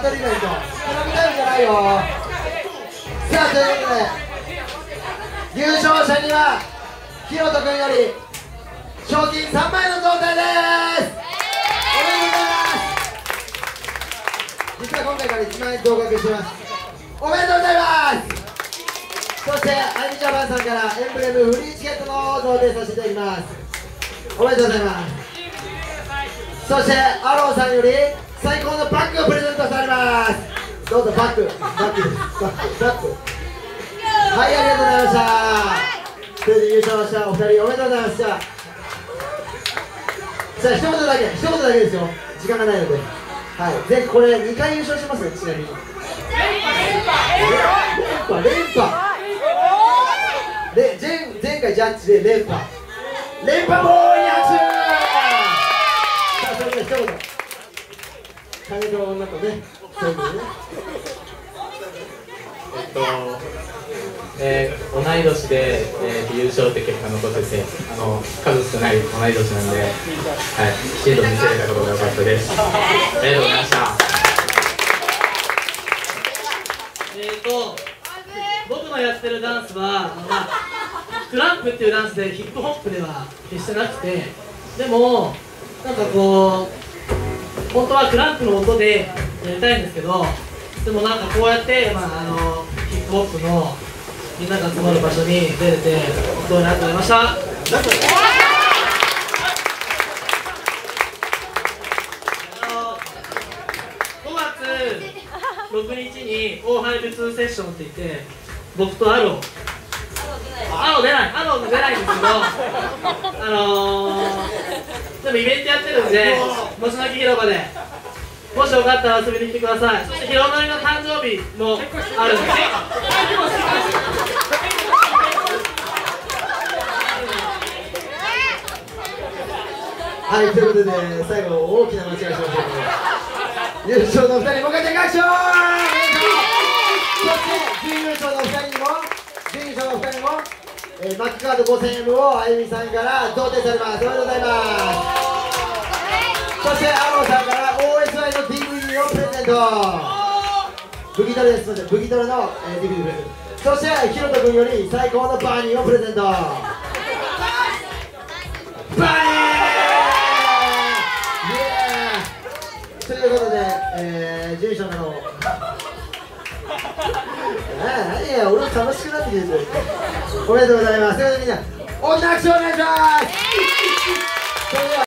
バトルイベント花火タイムじゃないよさあということで優勝者にはひろと君より賞金3万円の状態です。おめでとうございます。実は今回から1万円合格してます。おめでとうございます。そしてアイミジャパンさんからエンブレムフリーチケットの贈呈させていただきます。おめでとうございます。そしてアローさんより最高のバッグをプレゼントどうぞバッグバッグです。バッグバッグはいありがとうございました。それで優勝したお二人おめでとうございましたさあ一言だけ一言だけですよ。時間がないので。はいぜひこれ2回優勝しますよちなみに。連覇連覇で前前回ジャッジで連覇。連覇ボーイ拍手さあそれでは一言。金と女とね。えっと、えー同い年で、えー優勝って結果残せてあの数少ない同い年なんで、はい、きちんと見せれたことが良かったです。ありがとうございました。えーと僕のやってるダンスはあの、まあ、クランプっていうダンスでヒップホップでは決してなくてでもなんかこう本当はクランプの音でやりたいんですけどでもなんかこうやって、まあ、あのヒップホップのみんなが集まる場所に出れて本当にありがとうございました。あの5月6日に大ハイブ2セッションって言って僕とアロー。アロー出ない。アロー出ないんですけどあのー、でもイベントやってるんでもちなき広場でもしよかったら遊びに来てください。そしてヒロノリの誕生日もあるんではい、ということで、最後、大きな間違いしましたけど、優勝のお二人、もかい賞そして、準優勝のお二人にも、準優勝のお二人にも、えー、マックカード 5000M をあゆみさんから贈呈されます。おめでとうございます。そして、アローさんからブギトレです。ブギトレの、えー、ゼント。そして、ひろと君より最高のバーニーをプレゼント。バーニーイエーイということで、えー、住所のああ、いや、俺も楽しくなってきてる。おめでとうございます。ということでみんな、大きな拍お願いします